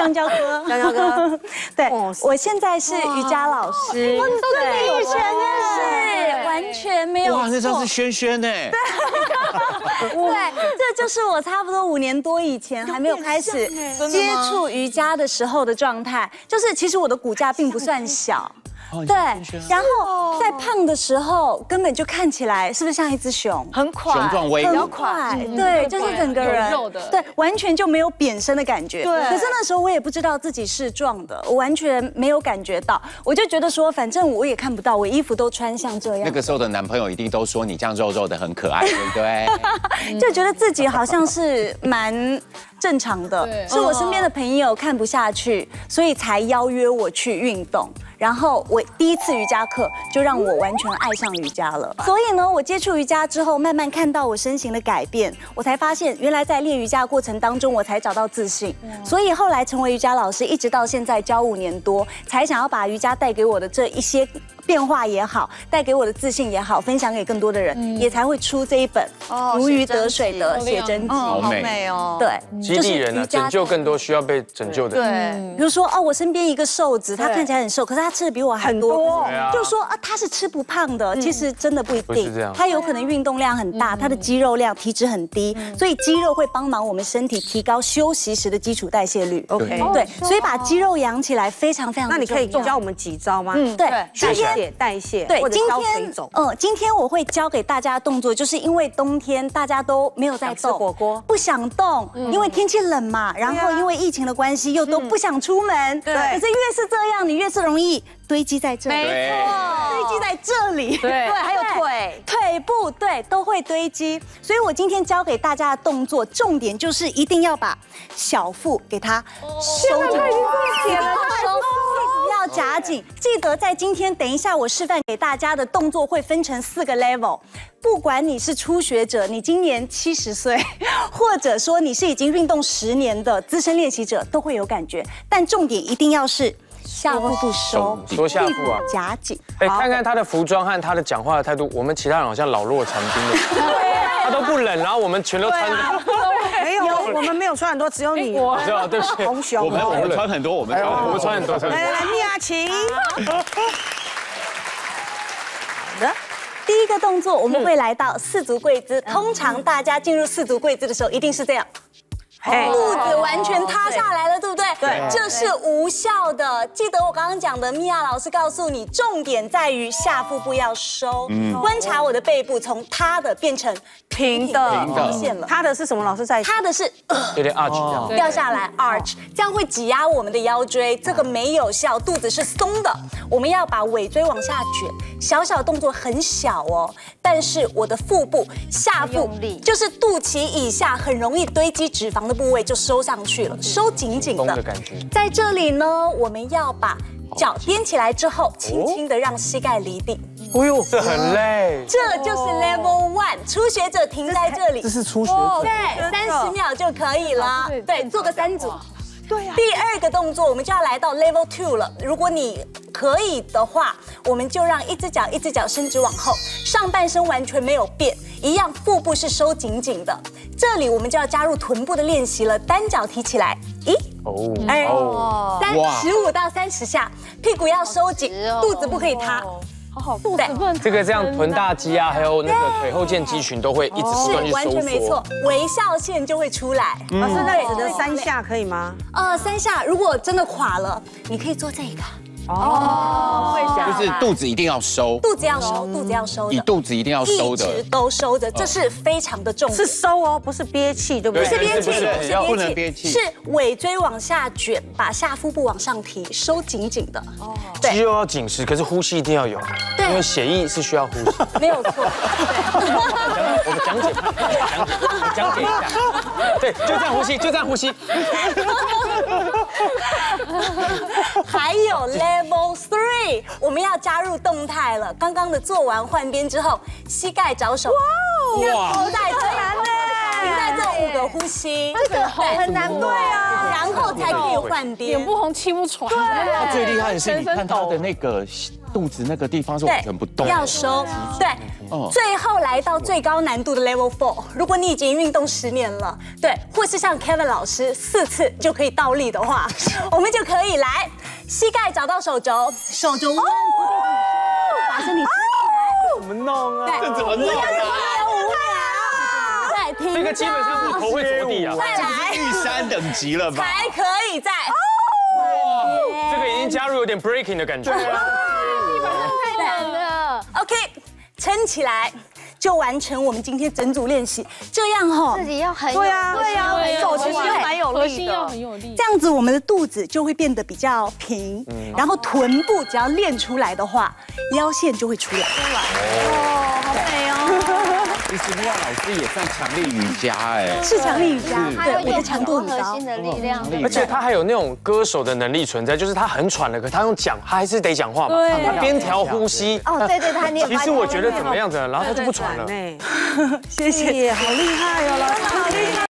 香蕉哥，香蕉哥，对哦，我现在是瑜伽老师，对，以前是完全没有哇，那张错。是轩轩呢。对，这就是我差不多五年多以前还没有开始接触瑜伽的时候的状态。就是其实我的骨架并不算小。对，然后在胖的时候，根本就看起来是不是像一只熊？很快，雄壮威武。很快，对，就是整个人。对，完全就没有扁身的感觉。对。可是那时候我也不知道自己是壮的，我完全没有感觉到，我就觉得说，反正我也看不到，我衣服都穿像这样。那，个时候的男朋友一定都说你这样肉肉的很可爱，对不对？就觉得自己好像是蛮正常的，是我身边的朋友看不下去，所以才邀约我去运动。然后我第一次瑜伽课就让我完全爱上瑜伽了。所以呢，我接触瑜伽之后，慢慢看到我身形的改变，我才发现原来在练瑜伽过程当中，我才找到自信。所以后来成为瑜伽老师，一直到现在教五年多，才想要把瑜伽带给我的这一些变化也好，带给我的自信也好，分享给更多的人，也才会出这一本哦如鱼得水的写真集。好美美哦。对，激励人啊，拯救更多需要被拯救的人。对，比如说哦，我身边一个瘦子，他看起来很瘦，可是他吃的比我还多。就说啊，他是吃不胖的，其实真的不一定不是这样。他有可能运动量很大，他的肌肉量、体脂很低，所以肌肉会帮忙我们身体提高休息时的基础代谢率。OK，对，所以把肌肉养起来非常非常。那你可以教我们几招吗？嗯，对，今天谢代谢，对，今或者消水天肿。呃，今天我会教给大家的动作，就是因为冬天大家都没有在想吃动，火锅不想动，因为天气冷嘛，然后因为疫情的关系又都不想出门，对可是越是这样，你越是容易堆积在这里，没错堆积在这里，对对，还有腿，腿部对都会堆积，所以我今天教给大家的动作，重点就是一定要把小腹给它收紧，收不要 夹紧。记得在今天等一下我示范给大家的动作会分成四个 level，不管你是初学者，你今年七十岁，或者说你是已经运动十年的资深练习者，都会有感觉。但重点一定要是下腹部收，缩下腹啊！夹紧。哎，看看他的服装和他的讲话的态度，我们其他人好像老弱残兵的，他都不冷，然后我们全都穿我们没有穿很多，只有你。我知道，对不起，红熊我们我们穿很多，我们我们穿很多，穿很多。来来来，米娅，请。好的，第一个动作，我们会来到四足跪姿。通常大家进入四足跪姿的时候，一定是这样。嘿，肚子完全塌下来了，对不对？对这是无效的。记得我刚刚讲的，米娅老师告诉你，重点在于下腹部要收。嗯观察我的背部从塌的变成平的，平的出现了。塌的是什么？老师在。塌的是呃有点 arch 这样。掉下来 arch，这样会挤压我们的腰椎，这个没有效，肚子是松的。我们要把尾椎往下卷，小小动作很小哦，但是我的腹部、下腹就是肚脐以下很容易堆积脂肪的部位就收上去了，收紧紧的的感觉。在这里呢，我们要把脚踮起来之后，轻轻的让膝盖离地，哎呦，这很累。这就是 level one。初学者停在这里，这是初学者。对，三十秒就可以了。对，做个三组。对呀。第二个动作，我们就要来到 level two 了。如果你可以的话，我们就让一只脚一只脚伸直往后，上半身完全没有变，一样腹部是收紧紧的。这里我们就要加入臀部的练习了，单脚提起来，一、哦二、三哇，十五到三十下，屁股要收紧，肚子不可以塌。好好，肚子不能这个这样臀大肌啊，还有那个腿后腱肌群都会一直不断去是完全没错。，微笑线就会出来。老师，那指的三下可以吗？呃，三下，如果真的垮了，你可以做这个，哦，会想就是肚子一定要收，肚子要收，肚子要收的，你肚子一定要收的。一直都收着，这是非常的重。是收哦，不是憋气，对不对？不是憋气，不是不是要不能憋气是尾椎往下卷，把下腹部往上提，收紧紧的。哦，对，肌肉要紧实，可是呼吸一定要有，对因为血液是需要呼吸。没有错。我们讲解，讲解，讲解一下。对，就这样呼吸，就这样呼吸。还有 level three，我们要加入动态了。刚刚的做完换边之后，膝盖找手，哇，头在这样停在这五个呼吸，这个很难对啊，然后才可以换边。脸。不红气不喘，他最厉害的是，你看他的那个肚子那个地方是完全不动。要收，对，最后来到最高难度的 Level Four。如果你已经运动十年了，对，或是像 Kevin 老师四次就可以倒立的话，我们就可以来，膝盖找到手肘，手肘弯，把身体支起来，怎么弄啊？这怎么弄啊？这个基本上是头会着地啊。再来，玉山等级了吧？才可以再。这个已经加入有点 breaking 的感觉。太难了，OK，撑起来就完成我们今天整组练习。这样哈，自己要很对啊对啊手其实又蛮有力的心要很。有力。这样子我们的肚子就会变得比较平，然后臀部只要练出来的话，腰线就会出来。其实木，老师也算强力瑜伽哎。是强力瑜伽，对，有我的强多度很高核心。的力量。而且他还有那种歌手的能力存在，就是他很喘了，可他用讲，他还是得讲话嘛。他边调呼吸。哦，对对，他 其实我觉得怎么样子，然后他就不喘了。呢，谢谢，好厉害哦，老师。